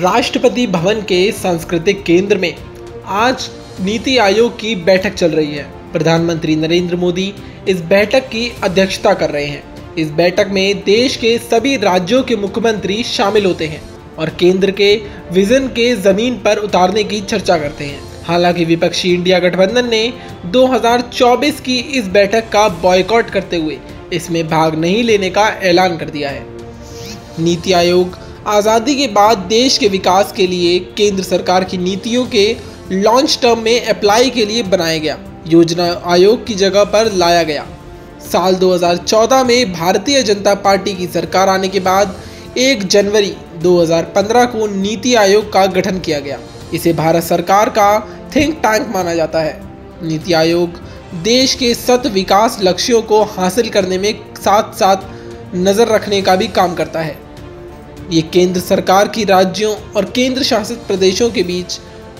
राष्ट्रपति भवन के सांस्कृतिक केंद्र में आज नीति आयोग की बैठक चल रही है। प्रधानमंत्री नरेंद्र मोदी इस बैठक की अध्यक्षता कर रहे हैं। इस बैठक में देश के सभी राज्यों के मुख्यमंत्री शामिल होते हैं और केंद्र के विजन के ज़मीन पर उतारने की चर्चा करते हैं। हालाँकि विपक्षी इंडिया गठबंधन ने 2024 की इस बैठक का बॉयकॉट करते हुए इसमें भाग नहीं लेने का ऐलान कर दिया है। नीति आयोग आज़ादी के बाद देश के विकास के लिए केंद्र सरकार की नीतियों के लॉन्च टर्म में अप्लाई के लिए बनाया गया। योजना आयोग की जगह पर लाया गया। साल 2014 में भारतीय जनता पार्टी की सरकार आने के बाद 1 जनवरी 2015 को नीति आयोग का गठन किया गया। इसे भारत सरकार का थिंक टैंक माना जाता है। नीति आयोग देश के सत विकास लक्ष्यों को हासिल करने में साथ साथ नज़र रखने का भी काम करता है। ये केंद्र सरकार की राज्यों और केंद्र शासित प्रदेशों के बीच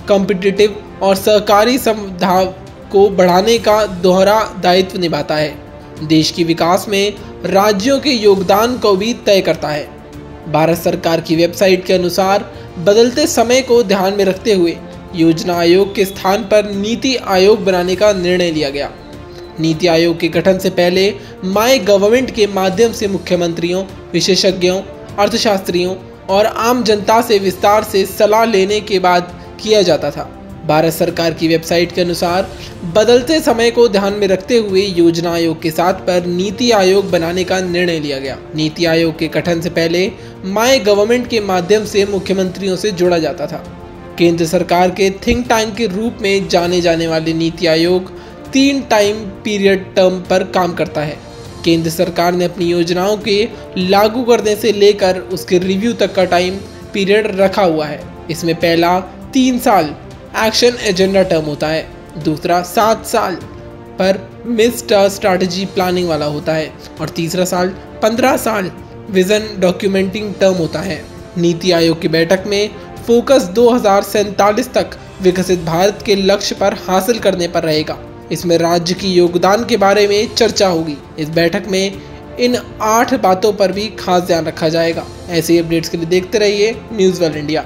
कॉम्पिटिटिव और सहकारी संविधान को बढ़ाने का दोहरा दायित्व निभाता है। देश की विकास में राज्यों के योगदान को भी तय करता है। भारत सरकार की वेबसाइट के अनुसार बदलते समय को ध्यान में रखते हुए योजना आयोग के स्थान पर नीति आयोग बनाने का निर्णय लिया गया। नीति आयोग के गठन से पहले माई गवर्नमेंट के माध्यम से मुख्यमंत्रियों, विशेषज्ञों अर्थशास्त्रियों और आम जनता से विस्तार से सलाह लेने के बाद किया जाता था। भारत सरकार की वेबसाइट के अनुसार, बदलते समय को ध्यान में रखते हुए योजना आयोग के साथ पर नीति आयोग बनाने का निर्णय लिया गया। नीति आयोग के गठन से पहले माई गवर्नमेंट के माध्यम से मुख्यमंत्रियों से जोड़ा जाता था। केंद्र सरकार के थिंक टैंक के रूप में जाने जाने वाले नीति आयोग तीन टाइम पीरियड टर्म पर काम करता है। केंद्र सरकार ने अपनी योजनाओं के लागू करने से लेकर उसके रिव्यू तक का टाइम पीरियड रखा हुआ है। इसमें पहला तीन साल एक्शन एजेंडा टर्म होता है, दूसरा सात साल पर मिस्ड स्ट्रैटेजी प्लानिंग वाला होता है और तीसरा साल पंद्रह साल विजन डॉक्यूमेंटिंग टर्म होता है। नीति आयोग की बैठक में फोकस दो हज़ार सैंतालीस तक विकसित भारत के लक्ष्य पर हासिल करने पर रहेगा। इसमें राज्य की योगदान के बारे में चर्चा होगी। इस बैठक में इन आठ बातों पर भी खास ध्यान रखा जाएगा। ऐसे अपडेट्स के लिए देखते रहिए न्यूज़ वर्ल्ड इंडिया।